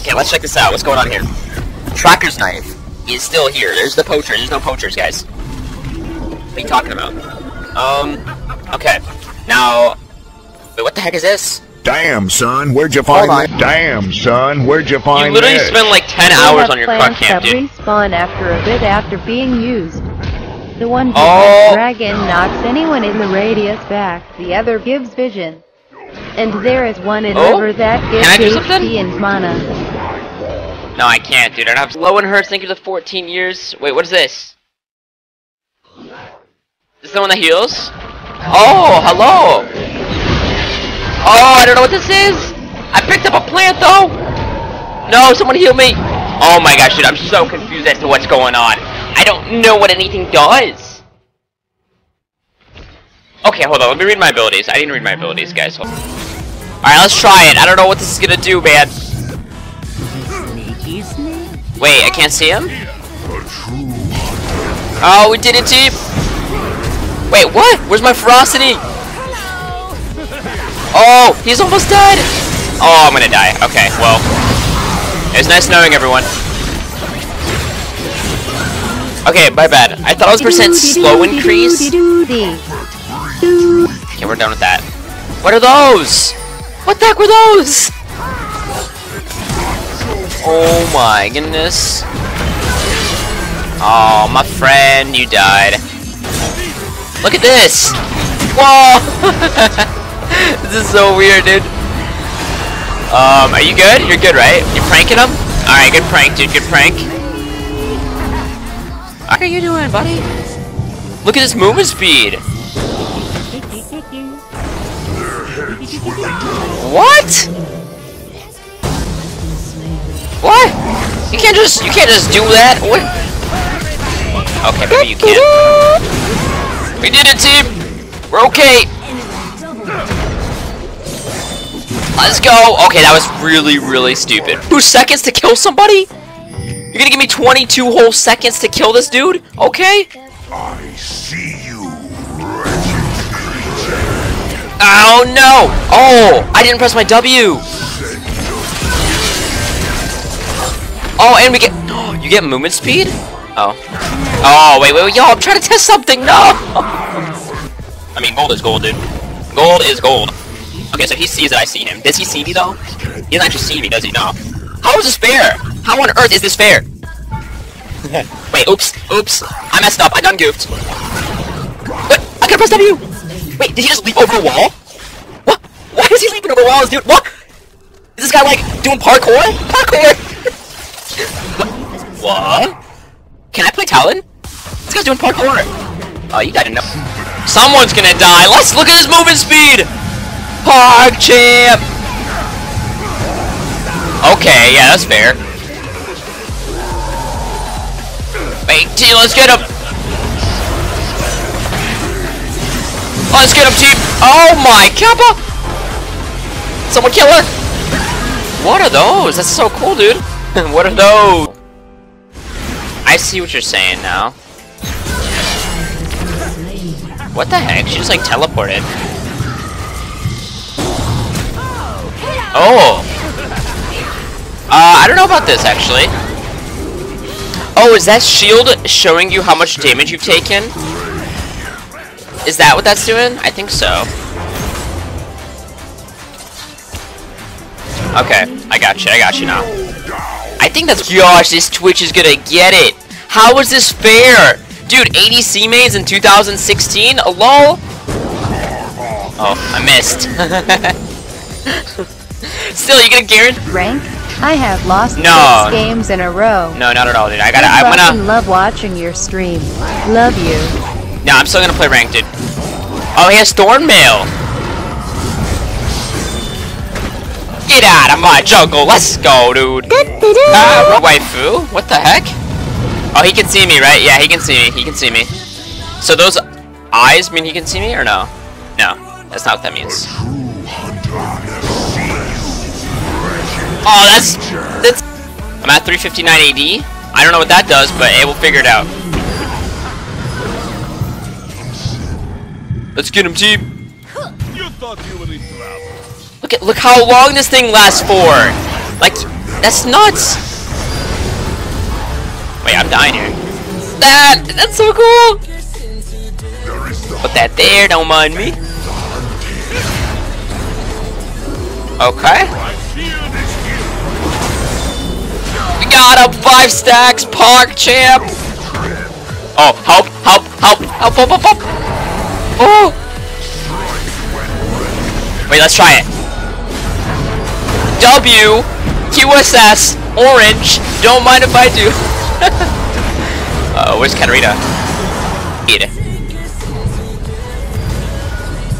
Okay, let's check this out. What's going on here? Tracker's knife is still here. There's the poacher. There's no poachers, guys. What are you talking about? Um, okay. Now, wait, what the heck is this? Damn, son, where'd you find that? Damn, son, where'd you find that? You literally this? spend like 10 They hours on your plants truck camp, that dude. respawn after a bit after being used. The one who Oh. dragon knocks anyone in the radius back, the other gives vision. And there is one in Oh. river that Can I do gives something? HP and mana. No, I can't, dude. I don't have low and hurts. Thank you for the 14 years. Wait, what is this? Is this the one that heals? Oh, hello. Oh, I don't know what this is. I picked up a plant though. No, someone heal me. Oh my gosh, dude, I'm so confused as to what's going on. I don't know what anything does. Okay, hold on. Let me read my abilities. I didn't read my abilities, guys. Alright, let's try it. I don't know what this is gonna do, man. Wait, I can't see him? Oh, we did it, team! Wait, what? Where's my ferocity? Oh, he's almost dead! Oh, I'm gonna die. Okay, well. It's nice knowing everyone. Okay, my bad. I thought it was percent slow increase. Okay, we're done with that. What are those? What the heck were those? Oh my goodness. Oh, my friend, you died. Look at this! Whoa! this is so weird, dude. Um, are you good? You're good, right? You're pranking him? Alright, good prank, dude. Good prank. What are you doing, buddy? Look at this movement speed. What? What? You can't just you can't just do that. What? Okay, maybe you can. We did it, team. We're okay. Let's go. Okay, that was really, really stupid. Two seconds to kill somebody? You're gonna give me 22 whole seconds to kill this dude? Okay. I see you. Oh no! Oh, I didn't press my W. Oh, and we get- oh, you get movement speed. Oh. Oh wait, wait, wait, yo! I'm trying to test something. No. I mean, gold is gold, dude. Gold is gold. Okay, so he sees that I see him. Does he see me though? He doesn't actually see me, does he? No. How is this fair? How on earth is this fair? wait, oops, oops. I messed up. I done goofed. What? I can't press W. Wait, did he just leap over a wall? What? Why is he leaping over walls, dude? What? Is this guy like doing parkour? Parkour! what? Can I play Talon? This guy's doing parkour. Oh, you died enough. Someone's gonna die. Let's look at his movement speed. Pog champ. Okay, yeah, that's fair. Wait, T, let's get him. Let's get him, team. Oh my, Kappa! Someone kill her. What are those? That's so cool, dude. what are those? I see what you're saying now. What the heck? She just like teleported. Oh. Uh, I don't know about this actually. Oh, is that shield showing you how much damage you've taken? Is that what that's doing? I think so. Okay, I got you. I got you now. I think that's. Gosh, this Twitch is gonna get it. How is this fair? Dude, ADC mains in 2016? A lol? Oh, I missed. Still, you gonna guarantee? Rank? I have lost No. six games in a row. No, not at all, dude. I gotta. I gonna. love watching your stream. Love you. No, I'm still gonna play ranked, dude. Oh, he has Thornmail. Get out of my jungle. Let's go, dude. Uh, waifu? What the heck? Oh, he can see me, right? Yeah, he can see me. He can see me. So those eyes mean he can see me, or no? No, that's not what that means. Oh, that's that's. I'm at 359 AD. I don't know what that does, but hey, we'll figure it out. Let's get him, team. You thought you were in trouble. Look at look how long this thing lasts for. Like That's nuts! Wait, I'm dying here. That! That's so cool! Put that there, don't mind me. Okay. We got him! Five stacks! Pog champ! Oh, help! Help! Help! Help! Help! Help! help. Oh! Wait, let's try it. W, QSS, orange. Don't mind if I do. uh oh, where's Katarina? Eat.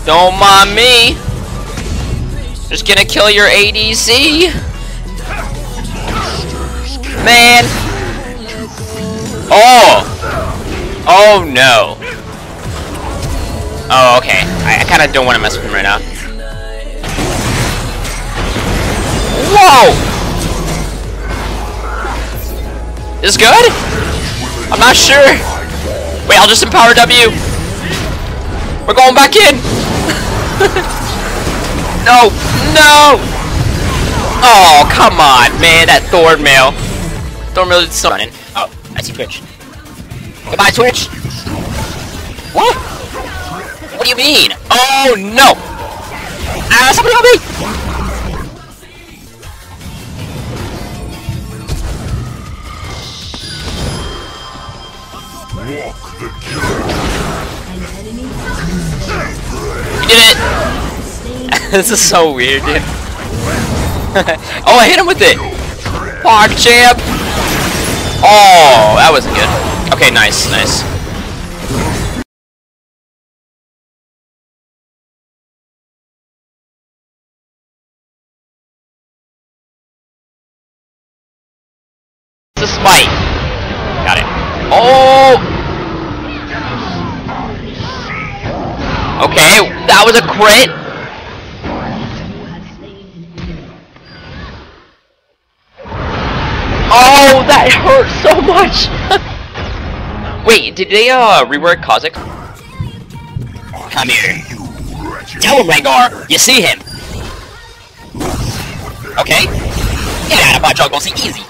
Don't mind me. Just gonna kill your ADC. Man. Oh. Oh no. Oh, okay. I, I kind of don't want to mess with him right now. Whoa! Is good? I'm not sure. Wait, I'll just empower W. We're going back in. no, no. Oh, come on, man. That Thorn mail. Thorn mail is running. Oh, I see Twitch. Goodbye, Twitch. What? What do you mean? Oh no! Ah, somebody help me! Walk the. You did it! this is so weird, dude. oh, I hit him with it! Pog champ! Oh, that wasn't good. Okay, nice, nice. The spike. Got it. Oh! Okay, that was a crit. Oh, that hurt so much. Wait, did they uh rework Kha'Zix? Come here. You. Tell him, Rengar. You see him. Okay. Get out of my jungle, see easy.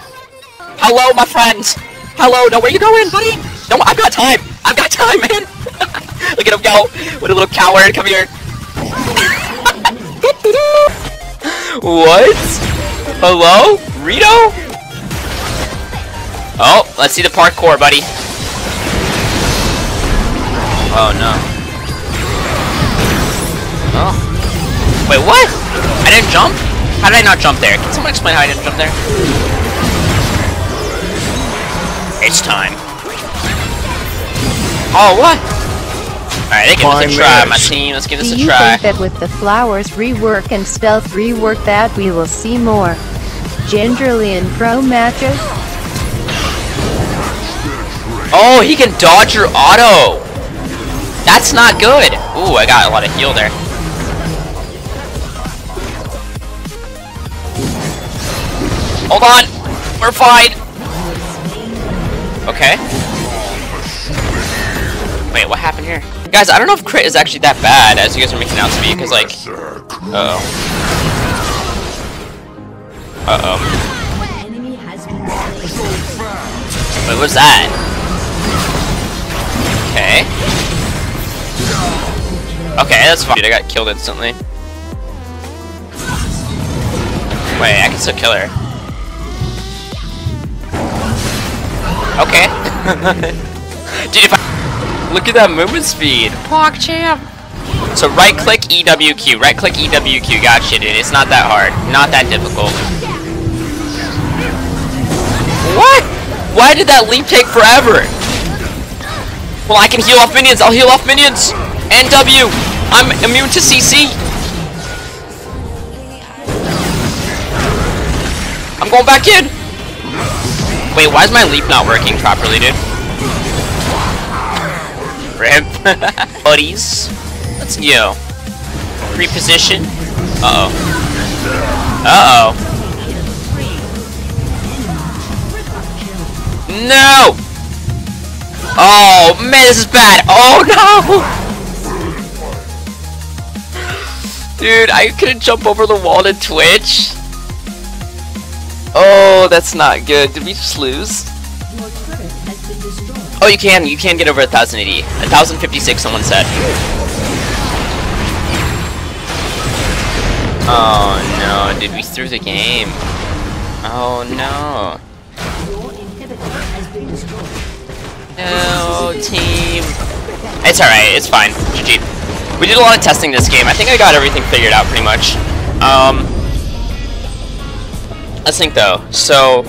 Hello, my friends. Hello, no, where you going, buddy? No, I've got time. I've got time, man. Look at him go. What a little coward. Come here. what? Hello? Rito? Oh, let's see the parkour, buddy. Oh, no. Oh. Wait, what? I didn't jump? How did I not jump there? Can someone explain how I didn't jump there? It's time. Oh, what? Alright, they give us a try, my team. Let's give this Do a you try. think that with the flowers rework and stealth rework that we will see more gingerly in pro matches? Oh, he can dodge your auto. That's not good. Ooh, I got a lot of heal there. Hold on. We're fine. Okay. Wait, what happened here? Guys, I don't know if crit is actually that bad as you guys are making out to be, because like, uh oh. Uh oh. Wait, what's that? Okay. Okay, that's fine. Dude, I got killed instantly. Wait, I can still kill her. Okay. Dude, if I look at that movement speed, Pog champ. So right click EWQ, right click EWQ. Gotcha, dude. It's not that hard, not that difficult. What? Why did that leap take forever? Well, I can heal off minions. I'll heal off minions. And W. I'm immune to CC. I'm going back in. Wait, why is my leap not working properly, dude? Rip. Buddies. Let's go. Reposition. Uh-oh. Uh-oh. No! Oh, man, this is bad. Oh, no! Dude, I couldn't jump over the wall to Twitch. Oh, Oh, that's not good. Did we just lose? Oh, you can. You can get over 1080. 1056, someone said. Oh no, dude, we threw the game. Oh no. No, team. It's alright, it's fine. GG. We did a lot of testing this game. I think I got everything figured out pretty much. Um, let's think though. So,